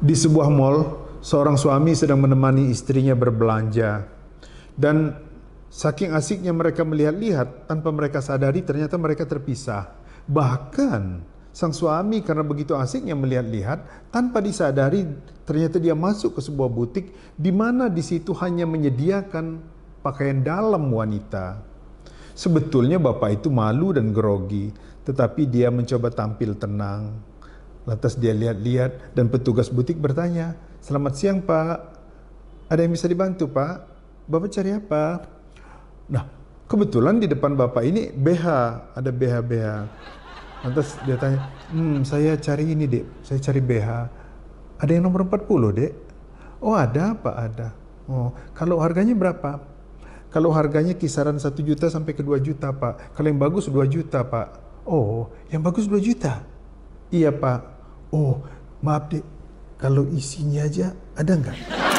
Di sebuah mall, seorang suami sedang menemani istrinya berbelanja. Dan saking asiknya mereka melihat-lihat, tanpa mereka sadari ternyata mereka terpisah. Bahkan sang suami karena begitu asiknya melihat-lihat, tanpa disadari ternyata dia masuk ke sebuah butik di mana di situ hanya menyediakan pakaian dalam wanita. Sebetulnya bapak itu malu dan grogi, tetapi dia mencoba tampil tenang. Lantas dia lihat-lihat dan petugas butik bertanya, Selamat siang pak, ada yang bisa dibantu pak? Bapak cari apa? Nah, kebetulan di depan bapak ini BH, ada BH-BH. Lantas dia tanya, hmm saya cari ini dek, saya cari BH. Ada yang nomor 40 dek? Oh ada pak, ada. Oh, kalau harganya berapa? Kalau harganya kisaran 1 juta sampai ke 2 juta pak. Kalau yang bagus 2 juta pak. Oh, yang bagus 2 juta? Iya pak. Oh, maaf dek, kalau isinya aja ada nggak?